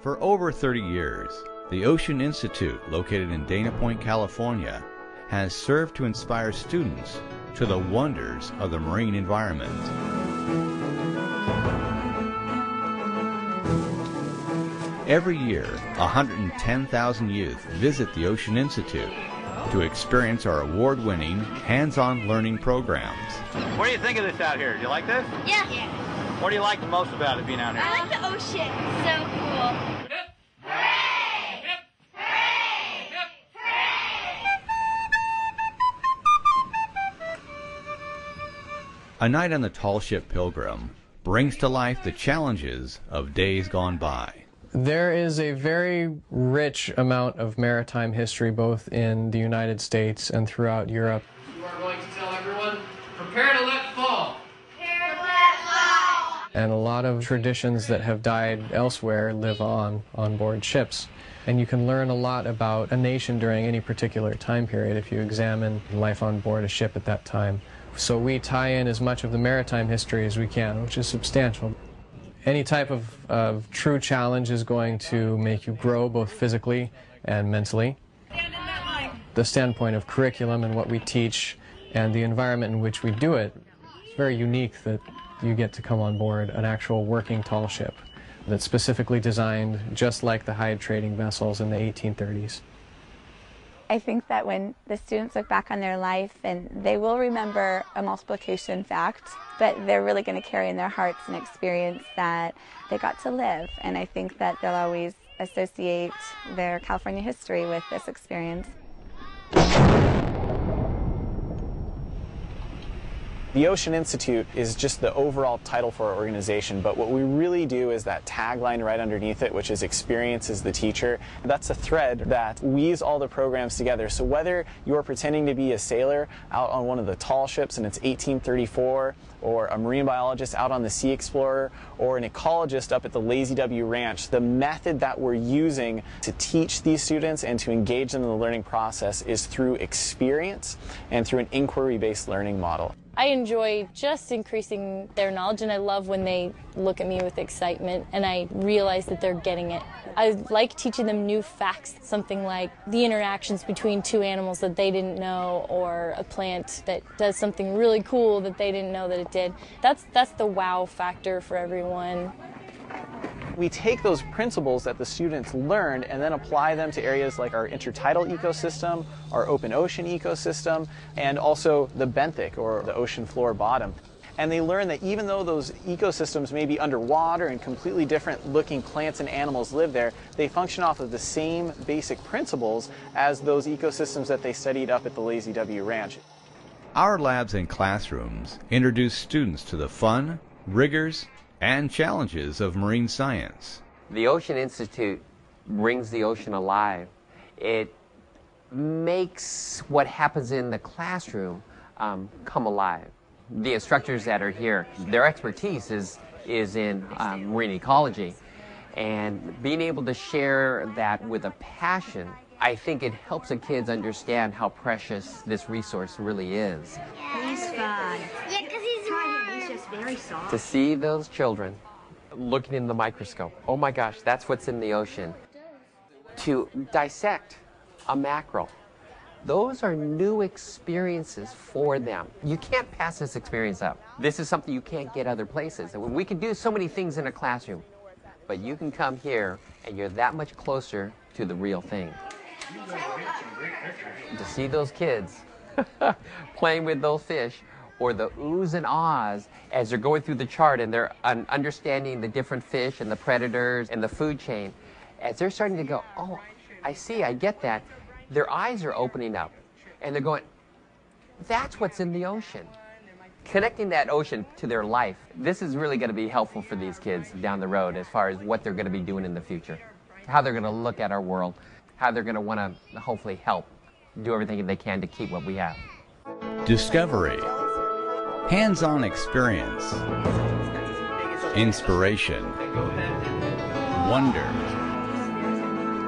For over 30 years, the Ocean Institute, located in Dana Point, California, has served to inspire students to the wonders of the marine environment. Every year, 110,000 youth visit the Ocean Institute to experience our award-winning hands-on learning programs. What do you think of this out here? Do you like this? Yeah. yeah. What do you like the most about it being out here? I like the ocean. So cool. A night on the tall ship Pilgrim brings to life the challenges of days gone by. There is a very rich amount of maritime history both in the United States and throughout Europe. You are going to tell everyone, prepare to let fall. Prepare to let fall. And a lot of traditions that have died elsewhere live on on board ships. And you can learn a lot about a nation during any particular time period if you examine life on board a ship at that time. So we tie in as much of the maritime history as we can, which is substantial. Any type of, of true challenge is going to make you grow both physically and mentally. The standpoint of curriculum and what we teach and the environment in which we do it, it's very unique that you get to come on board an actual working tall ship that's specifically designed just like the hide trading vessels in the 1830s. I think that when the students look back on their life and they will remember a multiplication fact, but they're really going to carry in their hearts an experience that they got to live. And I think that they'll always associate their California history with this experience. The Ocean Institute is just the overall title for our organization, but what we really do is that tagline right underneath it, which is experience is the teacher. That's a thread that weaves all the programs together. So whether you're pretending to be a sailor out on one of the tall ships and it's 1834, or a marine biologist out on the Sea Explorer, or an ecologist up at the Lazy W Ranch, the method that we're using to teach these students and to engage them in the learning process is through experience and through an inquiry-based learning model. I enjoy just increasing their knowledge, and I love when they look at me with excitement and I realize that they're getting it. I like teaching them new facts, something like the interactions between two animals that they didn't know, or a plant that does something really cool that they didn't know that it did. That's, that's the wow factor for everyone we take those principles that the students learned and then apply them to areas like our intertidal ecosystem, our open ocean ecosystem, and also the benthic or the ocean floor bottom. And they learn that even though those ecosystems may be underwater and completely different looking plants and animals live there, they function off of the same basic principles as those ecosystems that they studied up at the Lazy W Ranch. Our labs and classrooms introduce students to the fun, rigors, and challenges of marine science. The Ocean Institute brings the ocean alive. It makes what happens in the classroom um, come alive. The instructors that are here, their expertise is, is in um, marine ecology. And being able to share that with a passion, I think it helps the kids understand how precious this resource really is. He's fun. Yeah, because he's fun. He's just very soft. To see those children looking in the microscope, oh my gosh, that's what's in the ocean. To dissect a mackerel, those are new experiences for them. You can't pass this experience up. This is something you can't get other places. We can do so many things in a classroom, but you can come here and you're that much closer to the real thing. To see those kids playing with those fish or the oohs and ahs as they're going through the chart and they're understanding the different fish and the predators and the food chain, as they're starting to go, oh, I see, I get that, their eyes are opening up and they're going, that's what's in the ocean. Connecting that ocean to their life, this is really going to be helpful for these kids down the road as far as what they're going to be doing in the future, how they're going to look at our world, how they're going to want to hopefully help do everything they can to keep what we have. Discovery, hands-on experience, inspiration, wonder,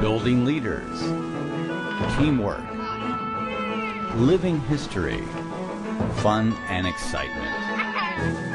building leaders, teamwork, living history, fun and excitement.